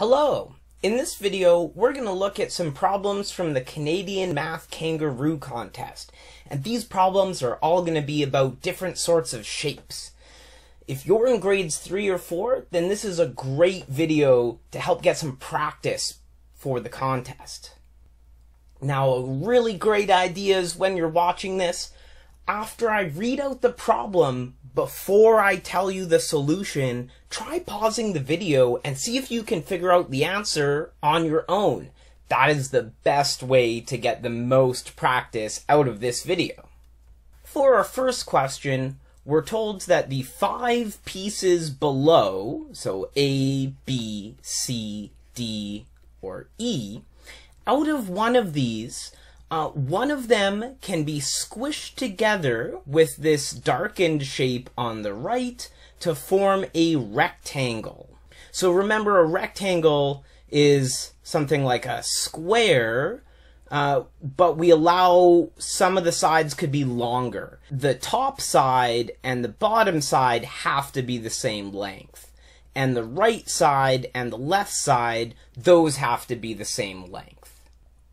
Hello! In this video, we're going to look at some problems from the Canadian Math Kangaroo Contest. And these problems are all going to be about different sorts of shapes. If you're in grades 3 or 4, then this is a great video to help get some practice for the contest. Now, a really great idea is when you're watching this, after I read out the problem, before I tell you the solution, try pausing the video and see if you can figure out the answer on your own. That is the best way to get the most practice out of this video. For our first question, we're told that the five pieces below, so A, B, C, D, or E, out of one of these, uh, one of them can be squished together with this darkened shape on the right to form a rectangle. So remember, a rectangle is something like a square, uh, but we allow some of the sides could be longer. The top side and the bottom side have to be the same length. And the right side and the left side, those have to be the same length.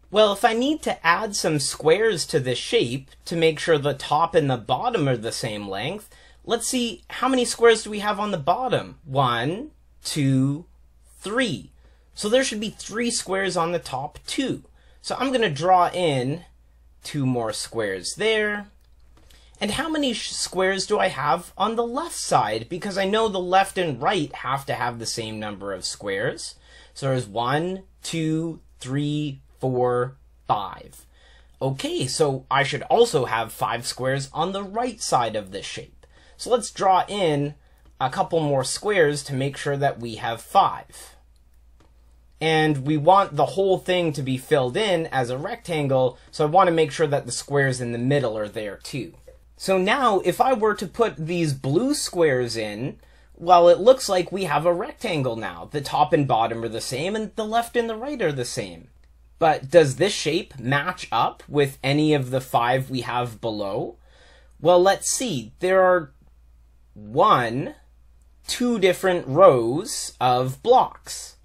Well, if I need to add some squares to this shape to make sure the top and the bottom are the same length, let's see how many squares do we have on the bottom? One, two, three. So there should be three squares on the top too. So I'm going to draw in two more squares there. And how many squares do I have on the left side? Because I know the left and right have to have the same number of squares. So there's one, two, three, four, five. Okay, so I should also have five squares on the right side of this shape. So let's draw in a couple more squares to make sure that we have five. And we want the whole thing to be filled in as a rectangle, so I want to make sure that the squares in the middle are there too. So now, if I were to put these blue squares in, well, it looks like we have a rectangle now. The top and bottom are the same, and the left and the right are the same. But does this shape match up with any of the five we have below? Well, let's see. There are one, two different rows of blocks.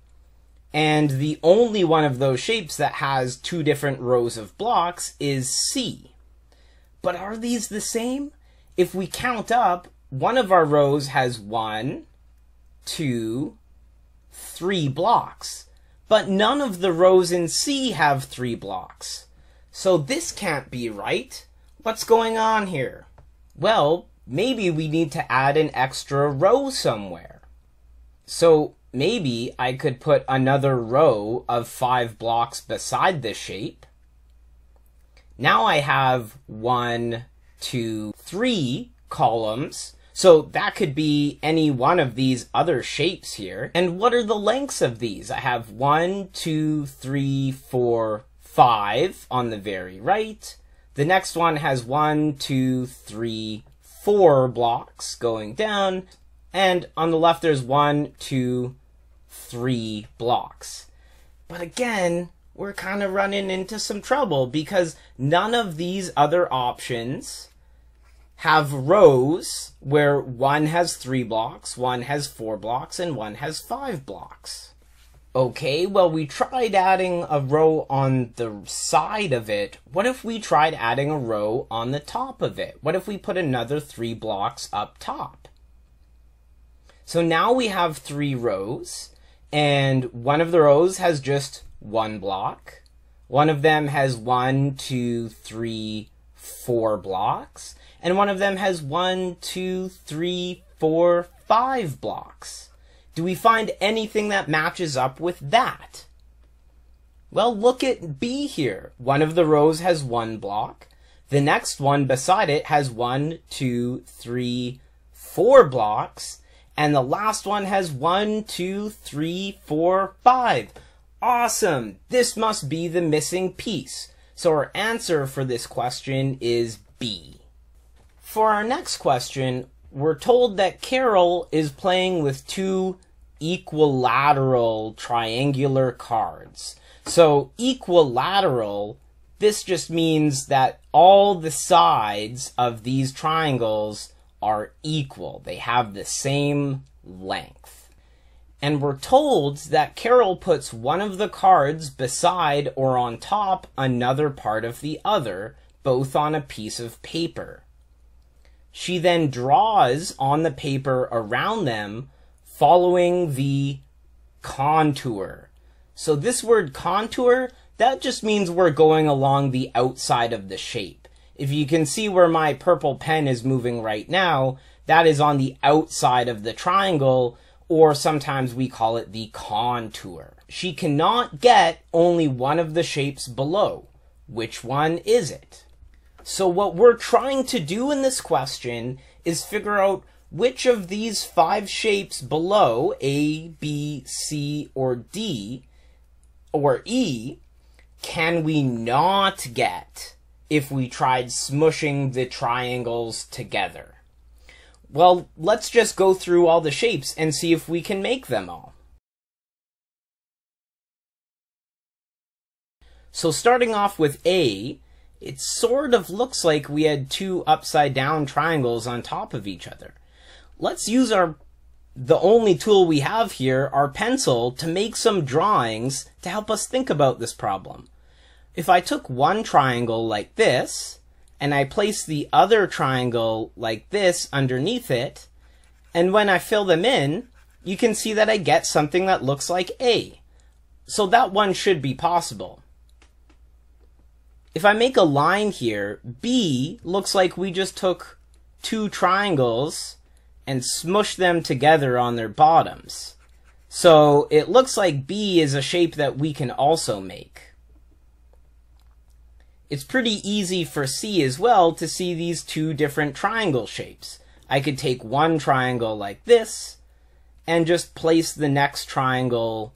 And the only one of those shapes that has two different rows of blocks is C. But are these the same? If we count up, one of our rows has one, two, three blocks but none of the rows in C have three blocks. So this can't be right. What's going on here? Well, maybe we need to add an extra row somewhere. So maybe I could put another row of five blocks beside this shape. Now I have one, two, three columns so that could be any one of these other shapes here. And what are the lengths of these? I have one, two, three, four, five on the very right. The next one has one, two, three, four blocks going down. And on the left, there's one, two, three blocks. But again, we're kind of running into some trouble because none of these other options have rows where one has three blocks, one has four blocks, and one has five blocks. Okay, well, we tried adding a row on the side of it. What if we tried adding a row on the top of it? What if we put another three blocks up top? So now we have three rows, and one of the rows has just one block. One of them has one, two, three, four blocks and one of them has one, two, three, four, five blocks. Do we find anything that matches up with that? Well, look at B here. One of the rows has one block. The next one beside it has one, two, three, four blocks. And the last one has one, two, three, four, five. Awesome! This must be the missing piece. So our answer for this question is B. For our next question, we're told that Carol is playing with two equilateral triangular cards. So equilateral, this just means that all the sides of these triangles are equal. They have the same length. And we're told that Carol puts one of the cards beside or on top another part of the other, both on a piece of paper. She then draws on the paper around them, following the contour. So this word contour, that just means we're going along the outside of the shape. If you can see where my purple pen is moving right now, that is on the outside of the triangle, or sometimes we call it the contour. She cannot get only one of the shapes below. Which one is it? So what we're trying to do in this question is figure out which of these five shapes below, A, B, C, or D, or E, can we not get if we tried smushing the triangles together? Well, let's just go through all the shapes and see if we can make them all. So starting off with A, it sort of looks like we had two upside down triangles on top of each other. Let's use our the only tool we have here, our pencil, to make some drawings to help us think about this problem. If I took one triangle like this, and I place the other triangle like this underneath it, and when I fill them in, you can see that I get something that looks like A. So that one should be possible. If I make a line here, B looks like we just took two triangles and smushed them together on their bottoms. So it looks like B is a shape that we can also make it's pretty easy for C as well to see these two different triangle shapes. I could take one triangle like this and just place the next triangle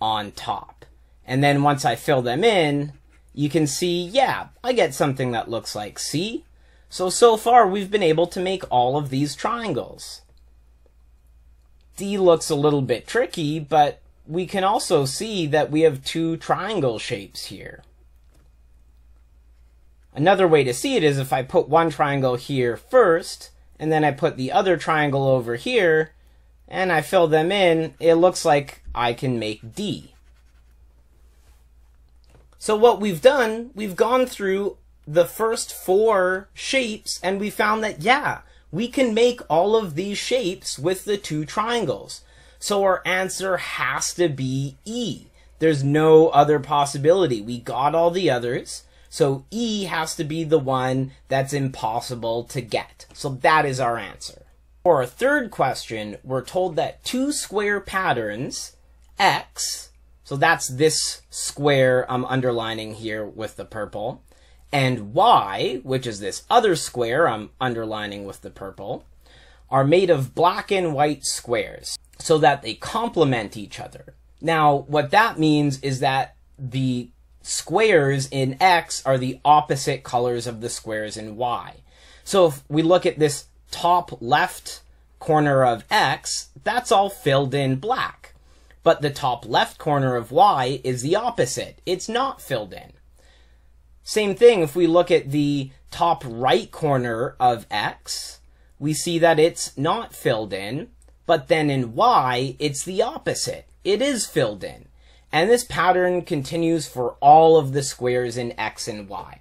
on top. And then once I fill them in, you can see, yeah, I get something that looks like C. So, so far we've been able to make all of these triangles. D looks a little bit tricky, but we can also see that we have two triangle shapes here. Another way to see it is if I put one triangle here first, and then I put the other triangle over here, and I fill them in, it looks like I can make D. So what we've done, we've gone through the first four shapes, and we found that, yeah, we can make all of these shapes with the two triangles. So our answer has to be E. There's no other possibility. We got all the others. So E has to be the one that's impossible to get. So that is our answer. For our third question, we're told that two square patterns, X, so that's this square I'm underlining here with the purple, and Y, which is this other square I'm underlining with the purple, are made of black and white squares so that they complement each other. Now, what that means is that the squares in X are the opposite colors of the squares in Y. So if we look at this top left corner of X, that's all filled in black. But the top left corner of Y is the opposite. It's not filled in. Same thing if we look at the top right corner of X, we see that it's not filled in, but then in Y, it's the opposite. It is filled in. And this pattern continues for all of the squares in x and y.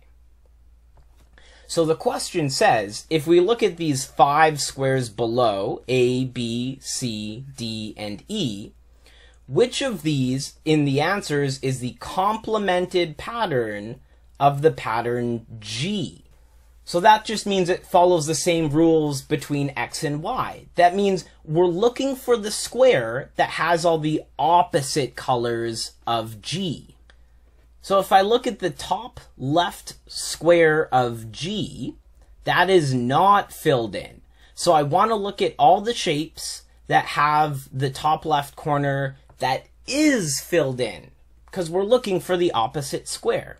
So the question says, if we look at these five squares below, A, B, C, D, and E, which of these in the answers is the complemented pattern of the pattern G? So that just means it follows the same rules between x and y. That means we're looking for the square that has all the opposite colors of G. So if I look at the top left square of G, that is not filled in. So I want to look at all the shapes that have the top left corner that is filled in because we're looking for the opposite square.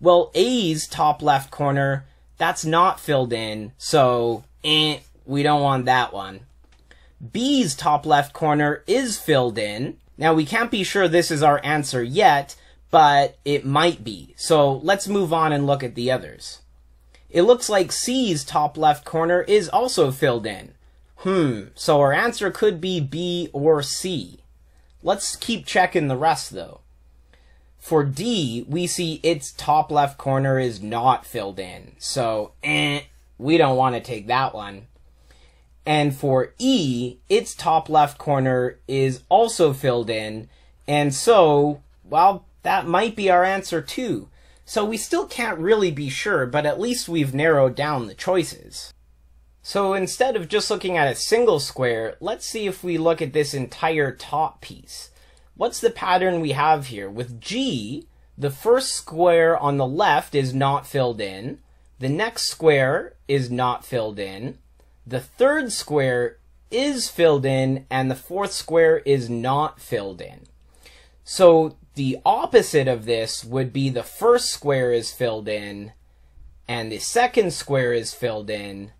Well, A's top left corner that's not filled in, so eh, we don't want that one. B's top left corner is filled in. Now we can't be sure this is our answer yet, but it might be. So let's move on and look at the others. It looks like C's top left corner is also filled in. Hmm, so our answer could be B or C. Let's keep checking the rest though. For D, we see its top left corner is not filled in. So, eh, we don't want to take that one. And for E, its top left corner is also filled in. And so, well, that might be our answer too. So we still can't really be sure, but at least we've narrowed down the choices. So instead of just looking at a single square, let's see if we look at this entire top piece. What's the pattern we have here? With G, the first square on the left is not filled in, the next square is not filled in, the third square is filled in, and the fourth square is not filled in. So the opposite of this would be the first square is filled in, and the second square is filled in.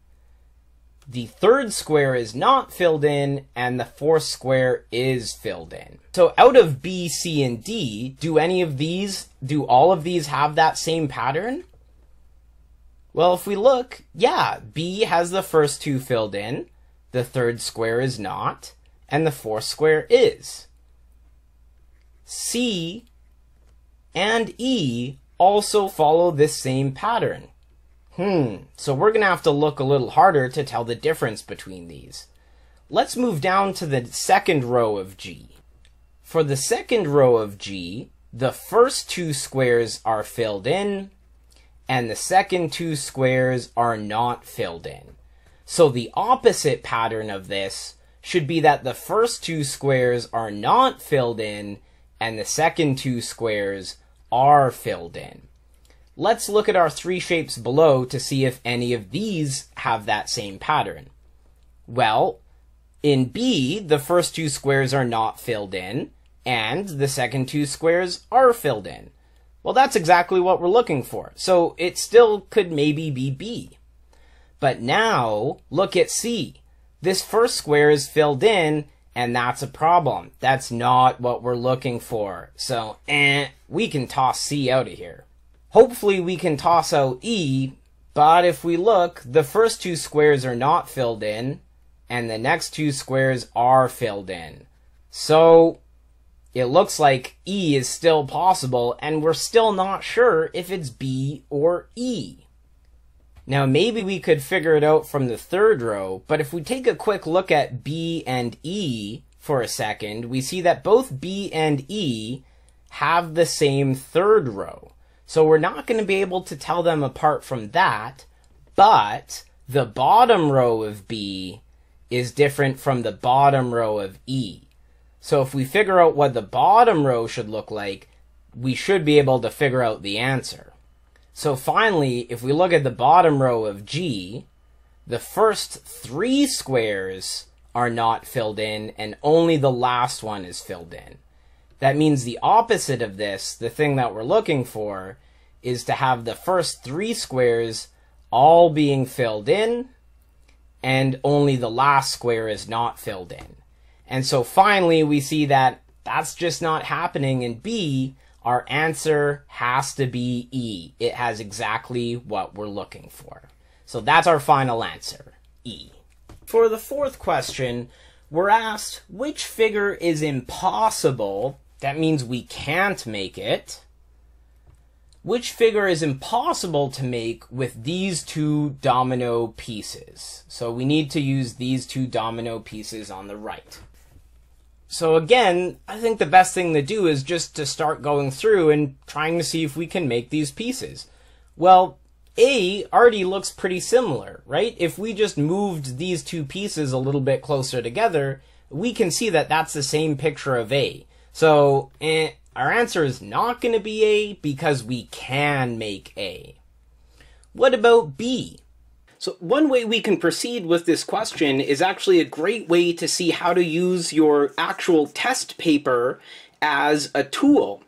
The third square is not filled in, and the fourth square is filled in. So out of B, C, and D, do any of these, do all of these have that same pattern? Well, if we look, yeah, B has the first two filled in, the third square is not, and the fourth square is. C and E also follow this same pattern. Hmm, so we're going to have to look a little harder to tell the difference between these. Let's move down to the second row of G. For the second row of G, the first two squares are filled in, and the second two squares are not filled in. So the opposite pattern of this should be that the first two squares are not filled in, and the second two squares are filled in. Let's look at our three shapes below to see if any of these have that same pattern. Well, in B, the first two squares are not filled in, and the second two squares are filled in. Well, that's exactly what we're looking for, so it still could maybe be B. But now, look at C. This first square is filled in, and that's a problem. That's not what we're looking for. So, eh, we can toss C out of here. Hopefully we can toss out E, but if we look, the first two squares are not filled in, and the next two squares are filled in. So, it looks like E is still possible, and we're still not sure if it's B or E. Now, maybe we could figure it out from the third row, but if we take a quick look at B and E for a second, we see that both B and E have the same third row. So we're not going to be able to tell them apart from that, but the bottom row of B is different from the bottom row of E. So if we figure out what the bottom row should look like, we should be able to figure out the answer. So finally, if we look at the bottom row of G, the first three squares are not filled in and only the last one is filled in. That means the opposite of this, the thing that we're looking for, is to have the first three squares all being filled in and only the last square is not filled in. And so finally we see that that's just not happening in B our answer has to be E. It has exactly what we're looking for. So that's our final answer, E. For the fourth question, we're asked which figure is impossible, that means we can't make it, which figure is impossible to make with these two domino pieces. So we need to use these two domino pieces on the right. So again, I think the best thing to do is just to start going through and trying to see if we can make these pieces. Well, A already looks pretty similar, right? If we just moved these two pieces a little bit closer together, we can see that that's the same picture of A. So, eh, our answer is not going to be A because we can make A. What about B? So one way we can proceed with this question is actually a great way to see how to use your actual test paper as a tool.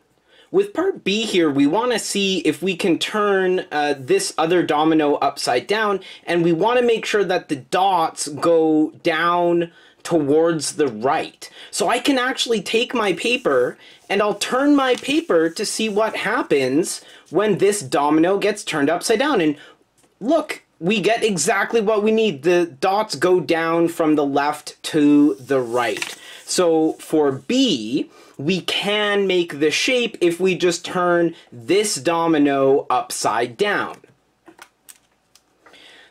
With part B here, we want to see if we can turn uh, this other domino upside down, and we want to make sure that the dots go down towards the right. So I can actually take my paper and I'll turn my paper to see what happens when this domino gets turned upside down. And look, we get exactly what we need. The dots go down from the left to the right. So for B, we can make the shape if we just turn this domino upside down.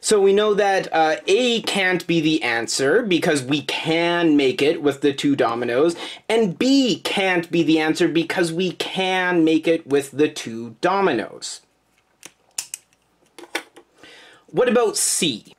So we know that uh, A can't be the answer because we can make it with the two dominoes, and B can't be the answer because we can make it with the two dominoes. What about C?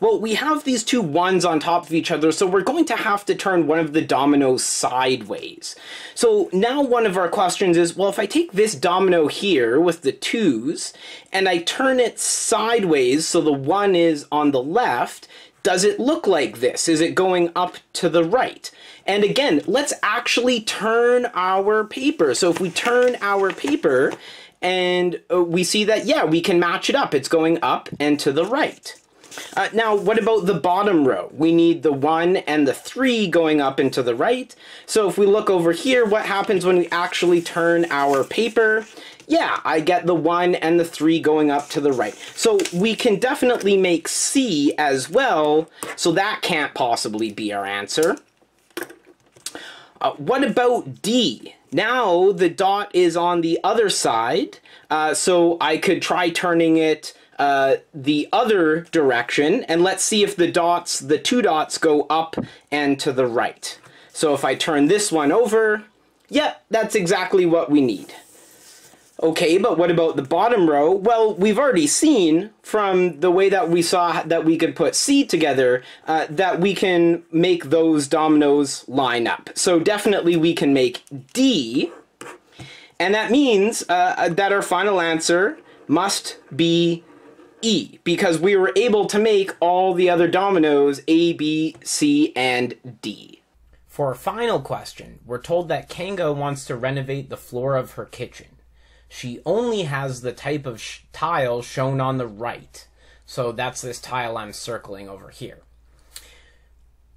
Well, we have these two ones on top of each other, so we're going to have to turn one of the dominoes sideways. So now one of our questions is, well, if I take this domino here with the twos, and I turn it sideways so the one is on the left, does it look like this? Is it going up to the right? And again, let's actually turn our paper. So if we turn our paper, and uh, we see that, yeah, we can match it up. It's going up and to the right. Uh, now, what about the bottom row? We need the 1 and the 3 going up and to the right. So if we look over here, what happens when we actually turn our paper? Yeah, I get the 1 and the 3 going up to the right. So we can definitely make C as well, so that can't possibly be our answer. Uh, what about D? Now the dot is on the other side, uh, so I could try turning it uh, the other direction, and let's see if the dots, the two dots, go up and to the right. So if I turn this one over, yep, that's exactly what we need. Okay, but what about the bottom row? Well, we've already seen from the way that we saw that we could put C together uh, that we can make those dominoes line up. So definitely we can make D, and that means uh, that our final answer must be E, because we were able to make all the other dominoes A, B, C, and D. For our final question, we're told that Kanga wants to renovate the floor of her kitchen. She only has the type of sh tile shown on the right, so that's this tile I'm circling over here.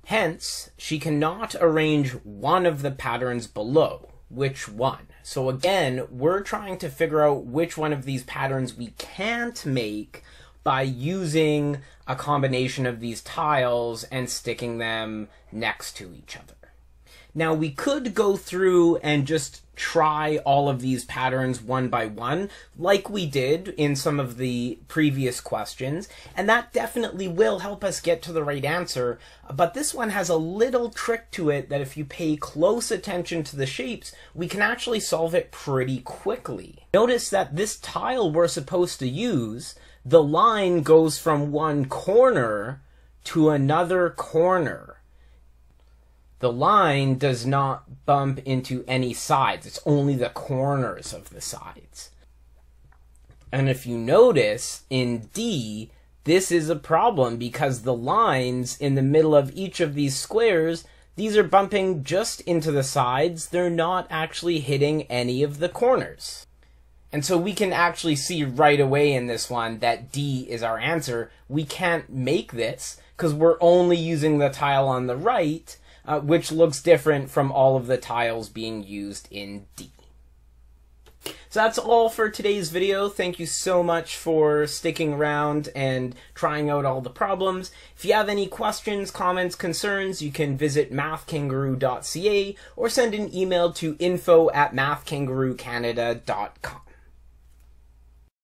Hence, she cannot arrange one of the patterns below. Which one? So again, we're trying to figure out which one of these patterns we can't make by using a combination of these tiles and sticking them next to each other. Now we could go through and just try all of these patterns one by one, like we did in some of the previous questions, and that definitely will help us get to the right answer, but this one has a little trick to it that if you pay close attention to the shapes, we can actually solve it pretty quickly. Notice that this tile we're supposed to use, the line goes from one corner to another corner the line does not bump into any sides. It's only the corners of the sides. And if you notice, in D, this is a problem because the lines in the middle of each of these squares, these are bumping just into the sides. They're not actually hitting any of the corners. And so we can actually see right away in this one that D is our answer. We can't make this because we're only using the tile on the right uh, which looks different from all of the tiles being used in D. So that's all for today's video. Thank you so much for sticking around and trying out all the problems. If you have any questions, comments, concerns, you can visit mathkangaroo.ca or send an email to info at mathkangaroocanada.com.